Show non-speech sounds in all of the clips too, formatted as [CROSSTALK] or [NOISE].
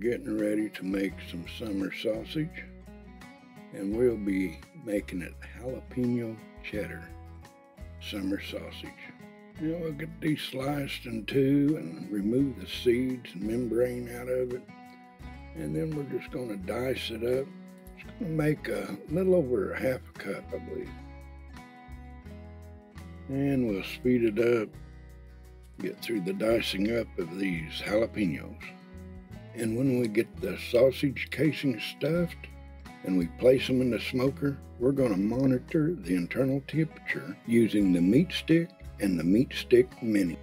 getting ready to make some summer sausage and we'll be making it jalapeno cheddar summer sausage. You know, we'll get these sliced in two and remove the seeds and membrane out of it. And then we're just gonna dice it up. It's gonna make a little over a half a cup, I believe. And we'll speed it up, get through the dicing up of these jalapenos. And when we get the sausage casing stuffed and we place them in the smoker, we're going to monitor the internal temperature using the MeatStick and the MeatStick mini.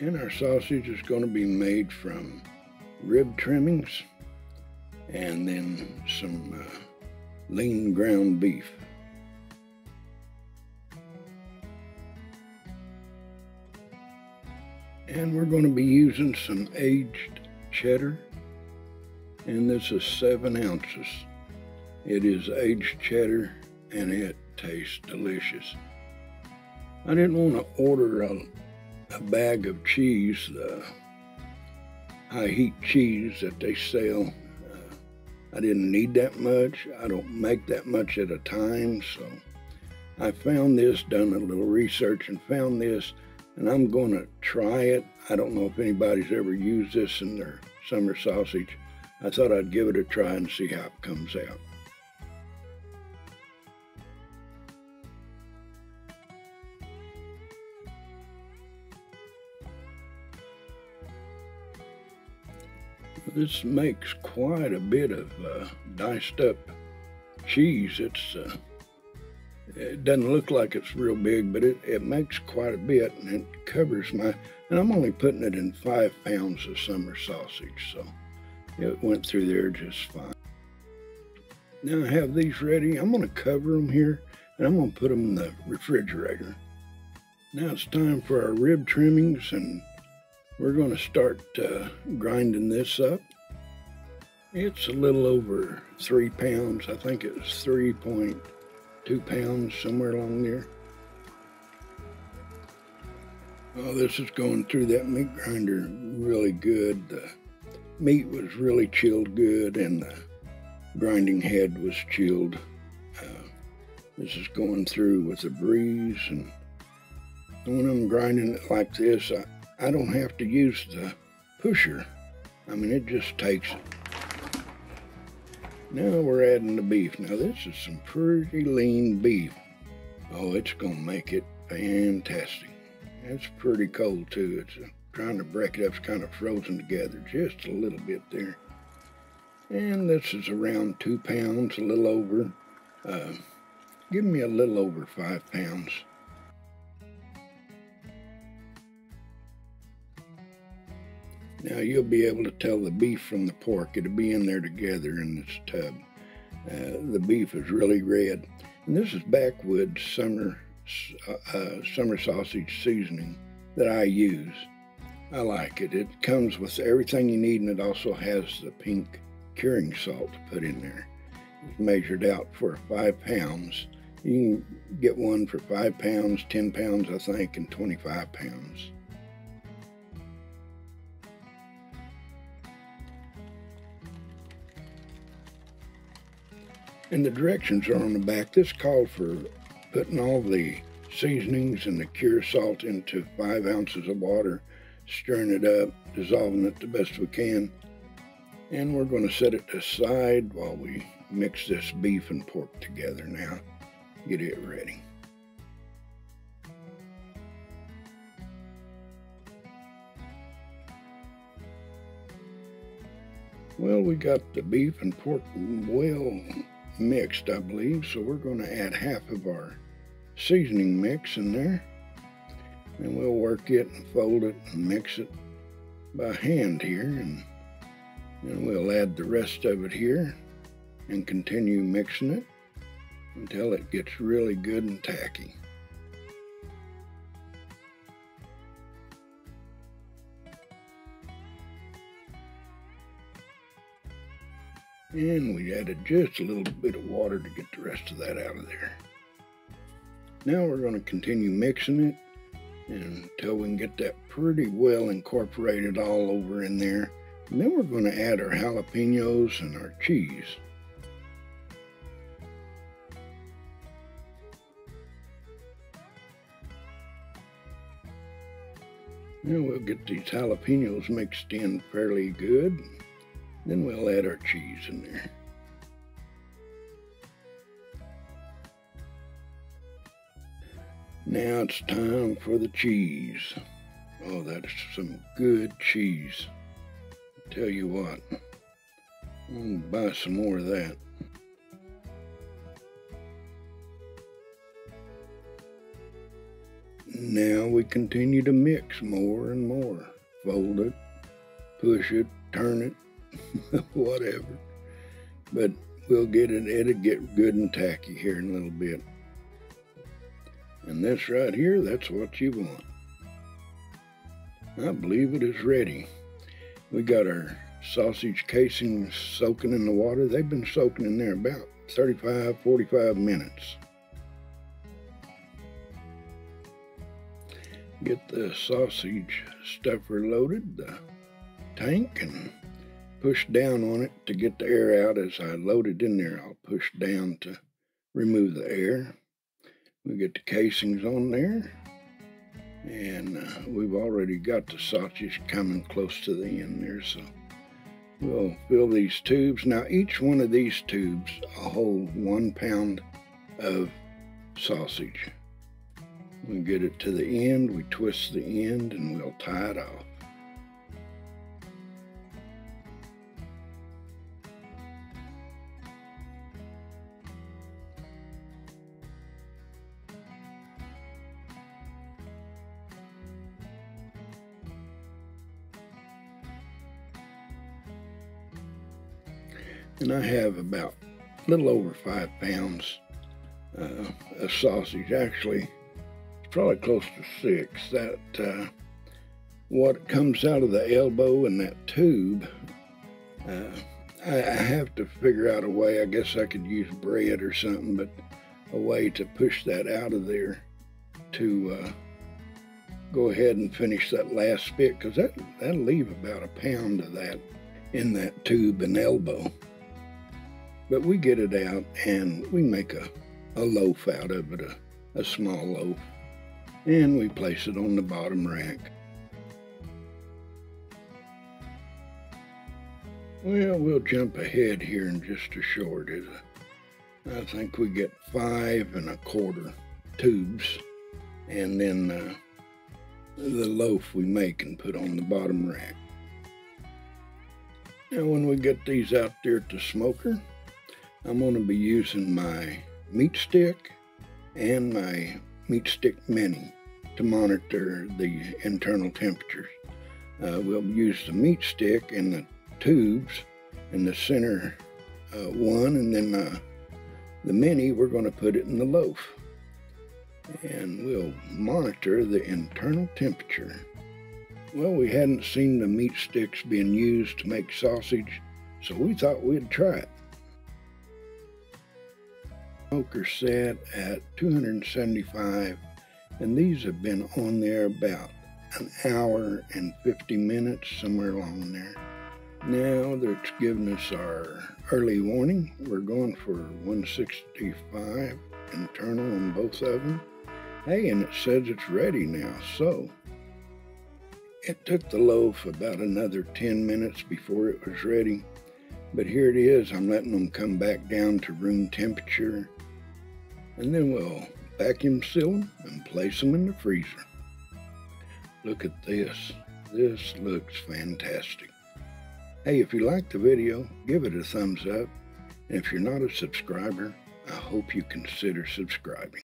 And our sausage is going to be made from rib trimmings and then some uh, lean ground beef. And we're going to be using some aged cheddar. And this is seven ounces. It is aged cheddar and it tastes delicious. I didn't want to order a, a bag of cheese, the high heat cheese that they sell. Uh, I didn't need that much. I don't make that much at a time. So I found this, done a little research and found this and I'm going to try it. I don't know if anybody's ever used this in their summer sausage. I thought I'd give it a try and see how it comes out. This makes quite a bit of uh, diced up cheese. It's uh, it doesn't look like it's real big, but it, it makes quite a bit and it covers my, and I'm only putting it in five pounds of summer sausage, so it went through there just fine. Now I have these ready. I'm gonna cover them here and I'm gonna put them in the refrigerator. Now it's time for our rib trimmings and we're gonna start uh, grinding this up. It's a little over three pounds. I think it's three point two pounds, somewhere along there. Oh, this is going through that meat grinder really good. The meat was really chilled good and the grinding head was chilled. Uh, this is going through with a breeze and when I'm grinding it like this, I, I don't have to use the pusher. I mean, it just takes it. Now we're adding the beef. Now this is some pretty lean beef. Oh, it's gonna make it fantastic. It's pretty cold too. It's uh, trying to break it up. It's kind of frozen together just a little bit there. And this is around two pounds, a little over. Uh, give me a little over five pounds. Now you'll be able to tell the beef from the pork. It'll be in there together in this tub. Uh, the beef is really red. And this is Backwoods summer, uh, uh, summer sausage seasoning that I use. I like it. It comes with everything you need and it also has the pink curing salt to put in there. It's measured out for five pounds. You can get one for five pounds, 10 pounds, I think, and 25 pounds. And the directions are on the back. This called for putting all the seasonings and the cure salt into five ounces of water, stirring it up, dissolving it the best we can. And we're going to set it aside while we mix this beef and pork together now. Get it ready. Well, we got the beef and pork well mixed, I believe. So we're going to add half of our seasoning mix in there. And we'll work it and fold it and mix it by hand here. And then we'll add the rest of it here and continue mixing it until it gets really good and tacky. And we added just a little bit of water to get the rest of that out of there. Now we're going to continue mixing it until we can get that pretty well incorporated all over in there. And then we're going to add our jalapenos and our cheese. Now we'll get these jalapenos mixed in fairly good. Then we'll add our cheese in there. Now it's time for the cheese. Oh, that's some good cheese. Tell you what, I'm gonna buy some more of that. Now we continue to mix more and more. Fold it, push it, turn it, [LAUGHS] whatever. But we'll get it, it'll get good and tacky here in a little bit. And this right here, that's what you want. I believe it is ready. We got our sausage casings soaking in the water. They've been soaking in there about 35, 45 minutes. Get the sausage stuffer loaded, the tank, and push down on it to get the air out. As I load it in there, I'll push down to remove the air. We get the casings on there. And uh, we've already got the sausage coming close to the end there. So we'll fill these tubes. Now each one of these tubes will hold one pound of sausage. We get it to the end, we twist the end and we'll tie it off. And I have about a little over five pounds uh, of sausage. Actually, it's probably close to six. That uh, what comes out of the elbow and that tube, uh, I, I have to figure out a way. I guess I could use bread or something, but a way to push that out of there to uh, go ahead and finish that last bit because that, that'll leave about a pound of that in that tube and elbow. But we get it out and we make a, a loaf out of it, a, a small loaf, and we place it on the bottom rack. Well, we'll jump ahead here in just a short. I think we get five and a quarter tubes, and then uh, the loaf we make and put on the bottom rack. Now, when we get these out there to smoker, I'm going to be using my MeatStick and my MeatStick mini to monitor the internal temperatures. Uh, we'll use the MeatStick and the tubes in the center uh, one and then uh, the mini we're going to put it in the loaf and we'll monitor the internal temperature. Well, we hadn't seen the MeatSticks being used to make sausage, so we thought we'd try it smoker set at 275 and these have been on there about an hour and 50 minutes somewhere along there. Now that's given us our early warning. We're going for 165 internal on both of them. Hey and it says it's ready now so it took the loaf about another 10 minutes before it was ready. But here it is. I'm letting them come back down to room temperature and then we'll vacuum seal them and place them in the freezer. Look at this. This looks fantastic. Hey, if you liked the video, give it a thumbs up. And if you're not a subscriber, I hope you consider subscribing.